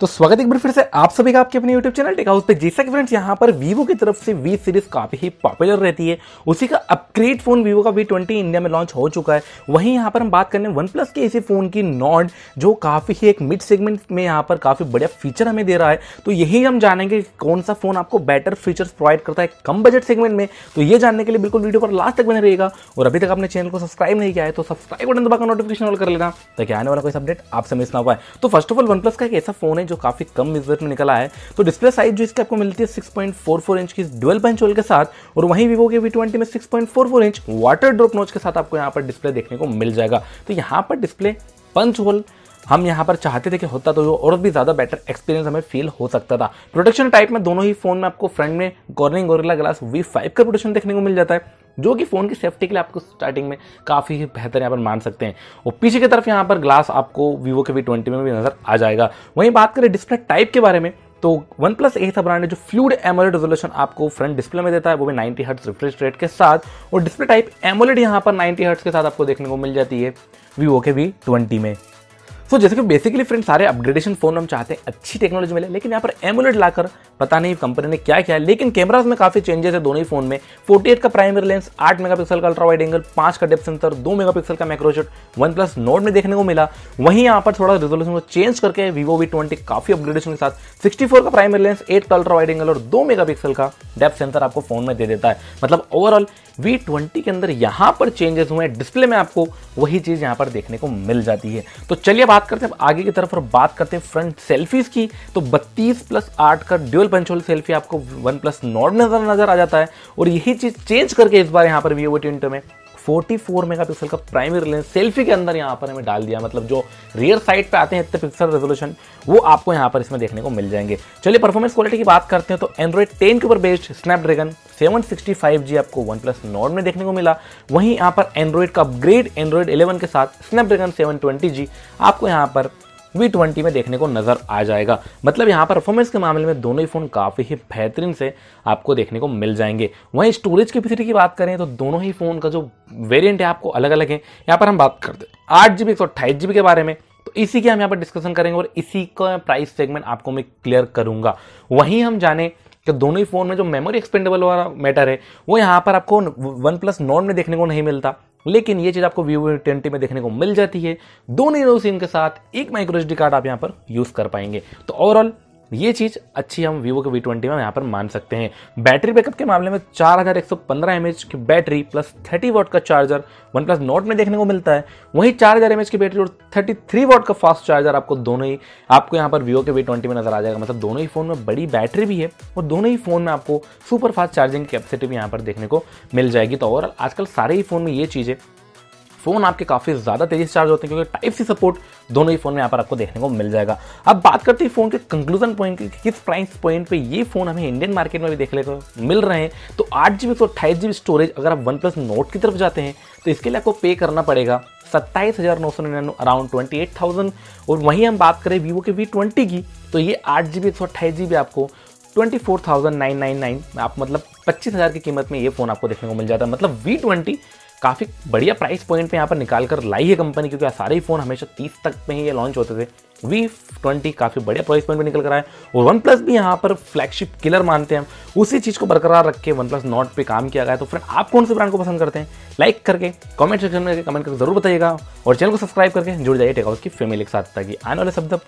तो स्वागत एक बार फिर से आप सभी का आपके अपने YouTube चैनल टेक हाउस पे। जैसा कि फ्रेंड्स यहाँ पर Vivo की तरफ़ से V सीरीज़ काफ़ी ही पॉपुलर रहती है। उसी का अपग्रेड फ़ोन Vivo का V20 इंडिया में लॉन्च हो चुका है। वहीं यहाँ पर हम बात करने वन प्लस के इसी फ़ोन की नॉड जो काफ़ी ही एक मिड सेगमेंट में यहाँ पर काफ़ी बढ़िया फीचर हमें दे रहा है। तो यही हम जानेंगे कौन सा फ़ोन आपको बेटर फीचर्स प्रोवाइड करता है कम बजट सेगमेंट में। तो ये जानने के लिए बिल्कुल वीडियो पर लास्ट तक बने रहेगा और अभी तक आपने चैनल को सब्सक्राइब नहीं किया है तो सब्सक्राइब बटन दबाकर नोटिफिकेशन ऑल कर लेना, ताकि आने वाला कोई अपडेट आपसे मिस ना है तो first of all one plus का एक ऐसा फ़ोन है जो काफ़ी कम रिज़ल्ट में निकला है तो डिस्प्ले साइज़ जो इसकी आपको मिलती है 6.44 इंच की डुअल पंच होल के साथ, और वहीं वीवो के V20 में 6.44 इंच वाटर ड्रॉप नोच के साथ आपको यहाँ पर डिस्प्ले देखने को मिल जाएगा। तो यहाँ पर डिस्प्ले पंच होल हम यहाँ पर चाहते थे कि होता तो और भी ज़्यादा बेटर एक्सपीरियंस हमें फील हो सकता था। प्रोटेक्शन टाइप में दोनों ही फ़ोन में आपको फ्रंट में कॉर्निंग गोरिल्ला ग्लास V5 का प्रोटेक्शन देखने को मिल जाता है। जो कि फ़ोन की सेफ्टी के लिए आपको स्टार्टिंग में काफ़ी बेहतर यहाँ पर मान सकते हैं। और पीछे की तरफ़ यहाँ पर ग्लास आपको वीवो के वी ट्वेंटी में भी नज़र आ जाएगा। वहीं बात करें डिस्प्ले टाइप के बारे में तो वन प्लस ए था ब्रांड है जो फ्लूड एमोलेड रेजोल्यूशन आपको फ्रंट डिस्प्ले में देता है, वो भी 90 हर्ट्स रिफ्रेश रेट के साथ। और डिस्प्ले टाइप एमोलेड यहाँ पर 90 हर्ट्स के साथ आपको देखने को मिल जाती है वीवो के वी ट्वेंटी में। सो so, जैसे कि बेसिकली फ्रेंड सारे अपग्रेडेशन फ़ोन हम चाहते हैं अच्छी टेक्नोलॉजी मिले लेकिन यहाँ पर एमुलेट लाकर पता नहीं कंपनी ने क्या किया है लेकिन कैमराज में काफ़ी चेंजेस है दोनों ही फ़ोन में। 48 का प्राइमरी लेंस 8 मेगापिक्सल का अल्ट्रा वाइड एंगल 5 का डेप सेंसर 2 मेगापिक्सल का मैक्रोशॉट वन प्लस नोट में देखने को मिला। वहीं यहाँ पर थोड़ा रिजोल्यूशन को चेंज करके वीवो वी ट्वेंटी काफ़ी अपग्रेडेशन के साथ सिक्सटी का प्राइमरी लेंस एट का अल्ट्रा वाइड एंगल और दो मेगा का डेप सेंसर आपको फ़ोन में दे देता है। मतलब ओवरऑल वी ट्वेंटी के अंदर यहाँ पर चेंजेस हुए हैं डिस्प्ले में आपको वही चीज़ यहाँ पर देखने को मिल जाती है। तो चलिए बात करते हैं आगे की तरफ़ और बात करते हैं फ्रंट सेल्फीज की। तो 32 प्लस 8 का ड्यूअल पंचोल सेल्फी आपको वन प्लस नॉट नज़र नज़र आ जाता है। और यही चीज़ चेंज करके इस बार यहाँ पर वीवो ट्वेंटी में। 44 मेगापिक्सल का प्राइमरी लेंस सेल्फी के अंदर यहाँ पर हमें डाल दिया मतलब जो रियर साइड पे आते हैं इतने पिक्सल रेजोल्यूशन वो आपको यहाँ पर इसमें देखने को मिल जाएँगे। चलिए परफॉर्मेंस क्वालिटी की बात करते हैं तो एंड्रॉइड टेन के ऊपर बेस्ड स्नैपड्रैगन 765G आपको वन प्लस नॉर्ड में देखने को मिला। वहीं यहाँ पर एंड्रॉइड का अपग्रेड एंड्रॉइड 11 के साथ स्नैपड्रैगन 720G आपको यहाँ पर वी में देखने को नज़र आ जाएगा। मतलब यहाँ परफॉर्मेंस के मामले में दोनों ही फ़ोन काफ़ी ही बेहतरीन से आपको देखने को मिल जाएँगे। वहीं स्टोरेज कैपेसिटी की बात करें तो दोनों ही फ़ोन का जो वेरियंट है आपको अलग अलग है। यहाँ पर हम बात करते हैं आठ जीबी एक सौ जीबी के बारे में। तो इसी की हम यहाँ पर डिस्कशन करेंगे और इसी का प्राइस सेगमेंट आपको मैं क्लियर करूँगा। वहीं हम जाने कि दोनों ही फ़ोन में जो मेमोरी एक्सपेंडेबल वाला मैटर है, वो यहाँ पर आपको वन प्लस नॉन में देखने को नहीं मिलता। लेकिन ये चीज़ आपको वीवो ट्वेंटी में देखने को मिल जाती है। दोनों सिम के साथ एक माइक्रो एच कार्ड आप यहाँ पर यूज़ कर पाएँगे। तो ओवरऑल ये चीज़ अच्छी हम वीवो के वी ट्वेंटी में यहाँ पर मान सकते हैं। बैटरी बैकअप के मामले में चार हज़ार एक सौ पंद्रह एम एच की बैटरी प्लस थर्टी वॉट का चार्जर वन प्लस नोट में देखने को मिलता है। वहीं चार हज़ार एम एच की बैटरी और थर्टी थ्री वॉट का फास्ट चार्जर आपको दोनों ही, आपको यहाँ पर वीवो के वी ट्वेंटी में नज़र आ जाएगा। मतलब दोनों ही फ़ोन में बड़ी बैटरी भी है और दोनों ही फ़ोन में आपको सुपर फास्ट चार्जिंग कैपेसिटी भी यहाँ पर देखने को मिल जाएगी। तो ओवरऑल आजकल सारे ही फ़ोन में ये चीज़ें फ़ोन आपके काफ़ी ज़्यादा तेज़ी से चार्ज होते हैं, क्योंकि टाइप सी सपोर्ट दोनों ही फ़ोन में यहाँ पर आपको देखने को मिल जाएगा। अब बात करते हैं फ़ोन के कंक्लूजन पॉइंट की किस प्राइस पॉइंट पे ये फ़ोन हमें इंडियन मार्केट में भी देखने को मिल रहे हैं। तो आठ जी बी तो अट्ठाईस जी स्टोरेज अगर आप वन प्लस नोट की तरफ़ जाते हैं तो इसके लिए आपको पे करना पड़ेगा सत्ताईस हज़ार नौ सौ निन्यानवे अराउंड ट्वेंटी एट थाउज़ेंड और वहीं हम बात करें वीवो के वी ट्वेंटी की तो ये आठ जी बी एक सौ अट्ठाईस जी बी आपको twenty four thousand nine nine nine आप मतलब पच्चीस हज़ार की कीमत में ये फ़ोन आपको देखने को मिल जाता है। मतलब वी ट्वेंटी काफ़ी बढ़िया प्राइस पॉइंट पे यहाँ पर निकाल कर लाई है कंपनी क्योंकि सारे ही फ़ोन हमेशा तीस तक में ही ये लॉन्च होते थे। वी ट्वेंटी काफ़ी बढ़िया प्राइस पॉइंट पे निकल कर आए और वन प्लस भी यहाँ पर फ्लैगशिप किलर मानते हैं उसी चीज़ को बरकरार रख के वन प्लस नॉट पे काम किया गया तो फ्रेंड आप कौन से ब्रांड को पसंद करते हैं? लाइक करके कमेंट सेक्शन में कमेंट करके ज़रूर बताइएगा। और चैनल को सब्सक्राइब करके जुड़ जाइए टेकआउट की फैमिली के साथ, ताकि आने वाले शब्द